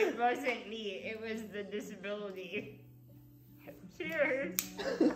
It wasn't me. It was the disability. Cheers.